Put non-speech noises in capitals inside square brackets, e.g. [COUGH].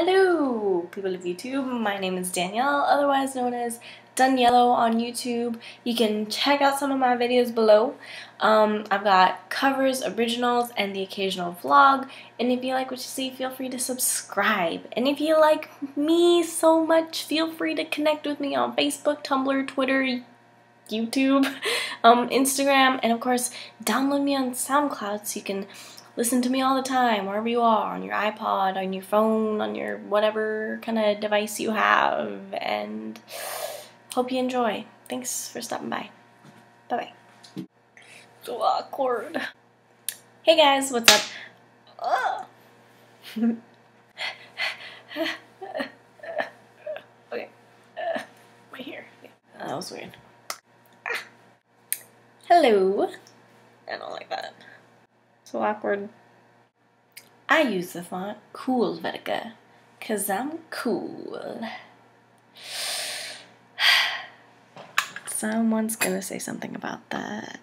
Hello, people of YouTube. My name is Danielle, otherwise known as dunyellow on YouTube. You can check out some of my videos below. Um, I've got covers, originals, and the occasional vlog. And if you like what you see, feel free to subscribe. And if you like me so much, feel free to connect with me on Facebook, Tumblr, Twitter, YouTube, [LAUGHS] um, Instagram, and of course, download me on SoundCloud so you can listen to me all the time, wherever you are, on your iPod, on your phone, on your whatever kind of device you have, and hope you enjoy. Thanks for stopping by. Bye bye. So awkward. Hey guys, what's up? Oh. [LAUGHS] okay. Uh, my hair. That was weird. Hello. I don't like that. So awkward. I use the font Coolvetica, cause I'm cool. [SIGHS] Someone's gonna say something about that.